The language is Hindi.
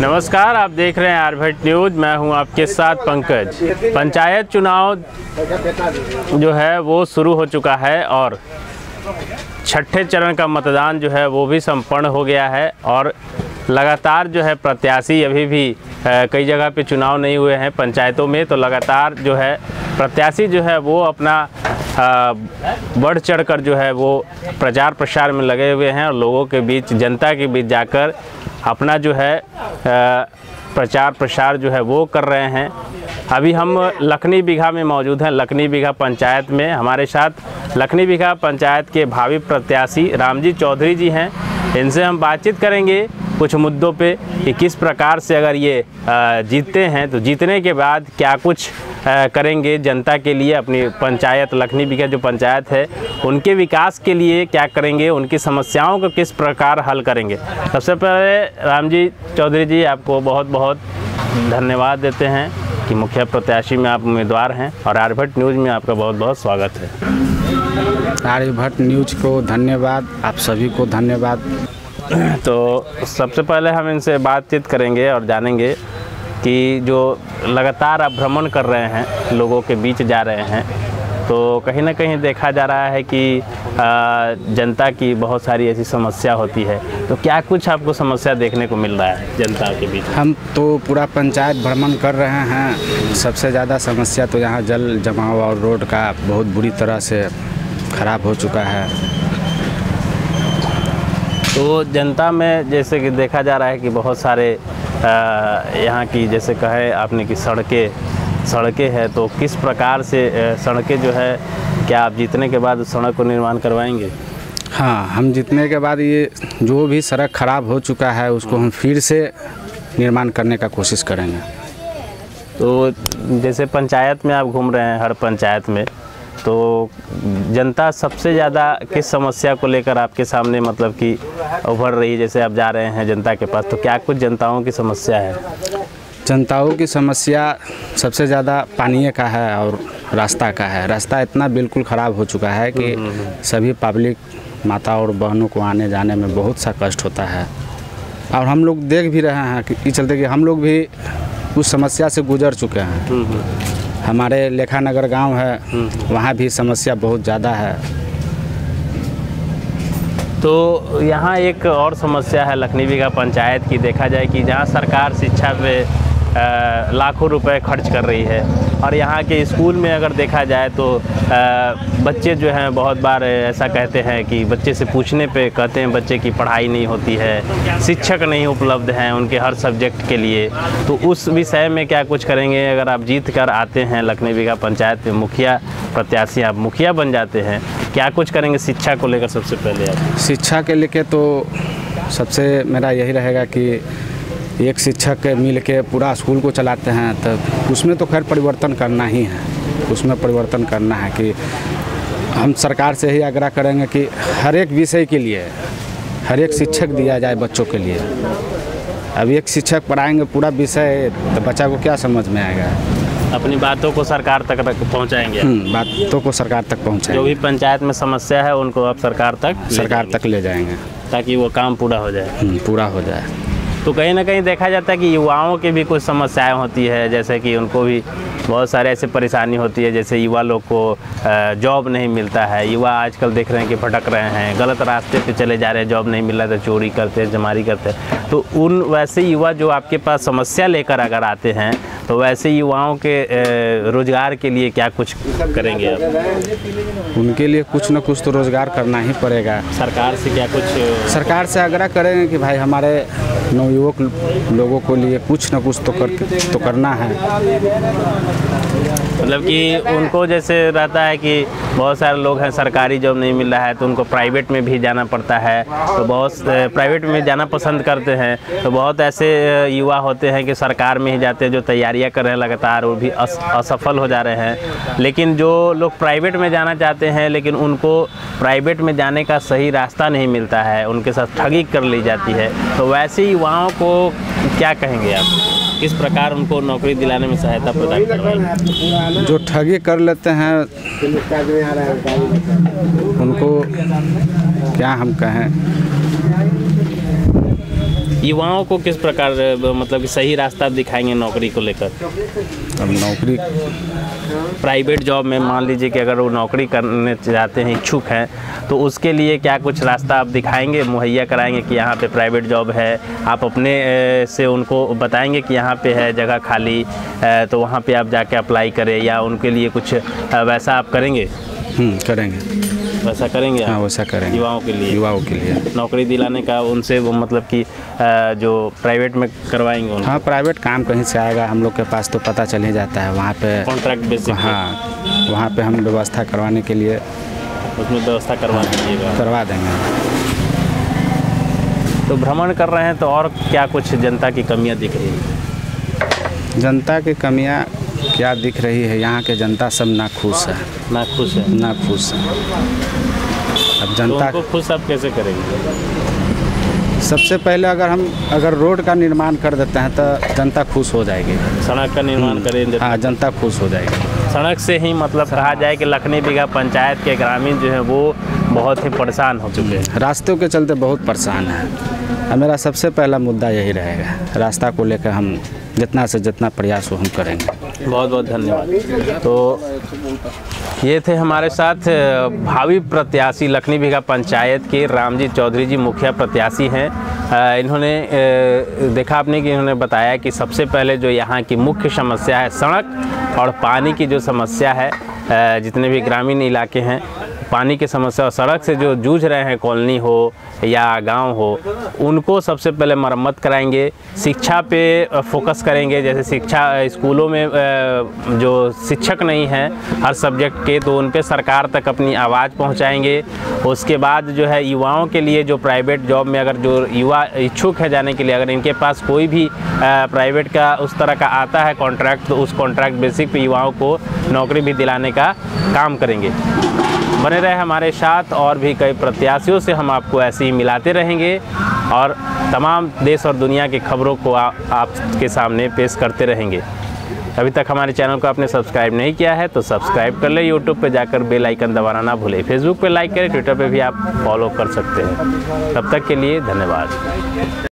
नमस्कार, आप देख रहे हैं आरभट न्यूज़ मैं हूँ आपके साथ पंकज। पंचायत चुनाव जो है, वो शुरू हो चुका है और छठे चरण का मतदान जो है, वो भी संपन्न हो गया है और लगातार जो है, प्रत्याशी अभी भी कई जगह पे चुनाव नहीं हुए हैं पंचायतों में तो लगातार जो है, प्रत्याशी जो है, वो अपना बढ़ चढ़ कर जो है, वो प्रचार प्रसार में लगे हुए हैं और लोगों के बीच, जनता के बीच जाकर अपना जो है प्रचार प्रसार जो है वो कर रहे हैं। अभी हम लखनी बीघा में मौजूद हैं, लखनी बीघा पंचायत में। हमारे साथ लखनी बीघा पंचायत के भावी प्रत्याशी रामजी चौधरी जी हैं। इनसे हम बातचीत करेंगे कुछ मुद्दों पे कि किस प्रकार से अगर ये जीतते हैं तो जीतने के बाद क्या कुछ करेंगे जनता के लिए अपनी पंचायत लखनी बीघा जो पंचायत है उनके विकास के लिए क्या करेंगे उनकी समस्याओं को किस प्रकार हल करेंगे? सबसे पहले राम जी चौधरी जी आपको बहुत बहुत धन्यवाद देते हैं कि मुखिया प्रत्याशी में आप उम्मीदवार हैं और आर्यभट्ट न्यूज़ में आपका बहुत बहुत स्वागत है। आर्यभट्ट न्यूज़ को धन्यवाद आप सभी को धन्यवाद। तो सबसे पहले हम इनसे बातचीत करेंगे और जानेंगे कि जो लगातार आप भ्रमण कर रहे हैं लोगों के बीच जा रहे हैं तो कहीं ना कहीं देखा जा रहा है कि जनता की बहुत सारी ऐसी समस्या होती है। तो क्या कुछ आपको समस्या देखने को मिल रहा है जनता के बीच हम तो पूरा पंचायत भ्रमण कर रहे हैं। सबसे ज़्यादा समस्या तो यहाँ जल जमाव और रोड का बहुत बुरी तरह से खराब हो चुका है। तो जनता में जैसे कि देखा जा रहा है कि बहुत सारे यहाँ की जैसे कहे आपने कि सड़कें सड़कें हैं तो किस प्रकार से सड़कें जो है क्या आप जीतने के बाद उस सड़क को निर्माण करवाएँगे? हाँ हम जीतने के बाद ये जो भी सड़क खराब हो चुका है उसको हम फिर से निर्माण करने का कोशिश करेंगे। तो जैसे पंचायत में आप घूम रहे हैं हर पंचायत में तो जनता सबसे ज़्यादा किस समस्या को लेकर आपके सामने मतलब कि उभर रही है? जैसे आप जा रहे हैं जनता के पास तो क्या कुछ जनताओं की समस्या है? जनताओं की समस्या सबसे ज़्यादा पानी का है और रास्ता का है। रास्ता इतना बिल्कुल ख़राब हो चुका है कि सभी पब्लिक माता और बहनों को आने जाने में बहुत सा कष्ट होता है। और हम लोग देख भी रहे हैं कि चलते कि हम लोग भी उस समस्या से गुजर चुके हैं। हमारे लेखा नगर गाँव है वहाँ भी समस्या बहुत ज़्यादा है। तो यहाँ एक और समस्या है लखनवी का पंचायत की। देखा जाए कि जहाँ सरकार शिक्षा पे लाखों रुपए खर्च कर रही है। और यहाँ के स्कूल में अगर देखा जाए तो बच्चे जो हैं बहुत बार ऐसा कहते हैं कि बच्चे से पूछने पे कहते हैं बच्चे की पढ़ाई नहीं होती है, शिक्षक नहीं उपलब्ध हैं उनके हर सब्जेक्ट के लिए। तो उस विषय में क्या कुछ करेंगे? अगर आप जीत कर आते हैं लखनी बीघा पंचायत में मुखिया, प्रत्याशी आप मुखिया बन जाते हैं, क्या कुछ करेंगे शिक्षा को लेकर सबसे पहले आप? शिक्षा के लेके तो सबसे मेरा यही रहेगा कि एक शिक्षक मिल के पूरा स्कूल को चलाते हैं तो उसमें तो खैर परिवर्तन करना ही है। उसमें परिवर्तन करना है कि हम सरकार से ही आग्रह करेंगे कि हर एक विषय के लिए हर एक शिक्षक दिया जाए बच्चों के लिए। अब एक शिक्षक पढ़ाएँगे पूरा विषय तो बच्चा को क्या समझ में आएगा? अपनी बातों को सरकार तक रख- पहुंचाएँगे। हम्म, बातों को सरकार तक पहुँचाएँगे। जो भी पंचायत में समस्या है उनको आप सरकार तक सरकार तक ले जाएँगे। ताकि वो काम पूरा हो जाए। हम्म, पूरा हो जाए। तो कहीं ना कहीं देखा जाता है कि युवाओं की भी कुछ समस्याएँ होती है जैसे कि उनको भी बहुत सारे ऐसे परेशानी होती है जैसे युवा लोग को जॉब नहीं मिलता है। युवा आजकल देख रहे हैं कि भटक रहे हैं गलत रास्ते पे चले जा रहे हैं जॉब नहीं मिल रहा तो चोरी करते हैं जमारी करते हैं। तो उन वैसे युवा जो आपके पास समस्या लेकर अगर आते हैं तो वैसे युवाओं के रोज़गार के लिए क्या कुछ करेंगे आप? उनके लिए कुछ ना कुछ तो रोज़गार करना ही पड़ेगा। सरकार से क्या कुछ सरकार से आग्रह करेंगे कि भाई हमारे नवयुवक लोगों को लिए कुछ ना कुछ तो कर तो करना है। मतलब कि उनको जैसे रहता है कि बहुत सारे लोग हैं सरकारी जॉब नहीं मिल रहा है तो उनको प्राइवेट में भी जाना पड़ता है। तो बहुत प्राइवेट में जाना पसंद करते हैं। तो बहुत ऐसे युवा होते हैं कि सरकार में ही जाते हैं जो तैयारियाँ कर रहे हैं लगातार वो भी अस, असफल हो जा रहे हैं। लेकिन जो लोग प्राइवेट में जाना चाहते हैं लेकिन उनको प्राइवेट में जाने का सही रास्ता नहीं मिलता है उनके साथ ठगी कर ली जाती है। तो वैसे युवाओं को क्या कहेंगे आप? किस प्रकार उनको नौकरी दिलाने में सहायता प्रदान जो ठगी कर लेते हैं, उनको क्या हम कहें? युवाओं को किस प्रकार मतलब कि सही रास्ता दिखाएँगे नौकरी को लेकर? अब नौकरी प्राइवेट जॉब में मान लीजिए कि अगर वो नौकरी करने चाहते हैं इच्छुक हैं तो उसके लिए क्या कुछ रास्ता आप दिखाएँगे मुहैया कराएँगे कि यहाँ पे प्राइवेट जॉब है? आप अपने से उनको बताएँगे कि यहाँ पे है जगह खाली तो वहाँ पे आप जाके अप्लाई करें या उनके लिए कुछ वैसा आप करेंगे? हम्म, करेंगे। वैसा करेंगे हाँ वैसा करेंगे। युवाओं के लिए? युवाओं के लिए। नौकरी दिलाने का उनसे वो मतलब कि जो प्राइवेट में करवाएँगे उनको? हाँ प्राइवेट काम कहीं से आएगा हम लोग के पास तो पता चल ही जाता है वहाँ पे कॉन्ट्रैक्ट बेसिस पे हाँ वहाँ पे हम व्यवस्था करवाने के लिए उसमें व्यवस्था करवा दीजिएगा। करवा देंगे। तो भ्रमण कर रहे हैं तो और क्या कुछ जनता की कमियाँ दिख रही हैं? जनता की कमियाँ क्या दिख रही है? यहाँ के जनता सब ना खुश है। ना खुश है। ना खुश है। अब तो जनता उनको खुश आप कैसे करेंगे? सबसे पहले अगर हम अगर रोड का निर्माण कर देते हैं तो जनता खुश हो जाएगी। सड़क का निर्माण करेंगे। हाँ जनता खुश हो जाएगी। सड़क से ही मतलब कहा जाए कि लखनी बीघा पंचायत के ग्रामीण जो है वो बहुत ही परेशान हो चुके हैं। रास्तों के चलते बहुत परेशान है। मेरा सबसे पहला मुद्दा यही रहेगा। रास्ता को लेकर हम जितना से जितना प्रयास हो हम करेंगे। बहुत बहुत धन्यवाद। तो ये थे हमारे साथ भावी प्रत्याशी लखनी बीघा पंचायत के, रामजी चौधरी जी मुखिया प्रत्याशी हैं। इन्होंने देखा आपने कि इन्होंने बताया कि सबसे पहले जो यहाँ की मुख्य समस्या है सड़क और पानी की जो समस्या है जितने भी ग्रामीण इलाके हैं पानी की समस्या और सड़क से जो जूझ रहे हैं, कॉलोनी हो या गाँव हो, उनको सबसे पहले मरम्मत कराएँगे। शिक्षा पे फोकस करेंगे, जैसे शिक्षा स्कूलों में जो शिक्षक नहीं हैं, हर सब्जेक्ट के तो उन पर सरकार तक अपनी आवाज़ पहुंचाएँगे। उसके बाद जो है, युवाओं के लिए जो प्राइवेट जॉब में अगर जो युवा इच्छुक है जाने के लिए, अगर इनके पास कोई भी प्राइवेट का उस तरह का आता है कॉन्ट्रैक्ट तो उस कॉन्ट्रैक्ट बेसिक पे युवाओं को नौकरी भी दिलाने का काम करेंगे। बने रहे हमारे साथ और भी कई प्रत्याशियों से हम आपको ऐसे ही मिलाते रहेंगे और तमाम देश और दुनिया की खबरों को आपके सामने पेश करते रहेंगे। अभी तक हमारे चैनल को आपने सब्सक्राइब नहीं किया है तो सब्सक्राइब कर ले यूट्यूब पे जाकर बेल आइकन दबाना ना भूलें। फेसबुक पे लाइक करें ट्विटर पे भी आप फॉलो कर सकते हैं। तब तक के लिए धन्यवाद।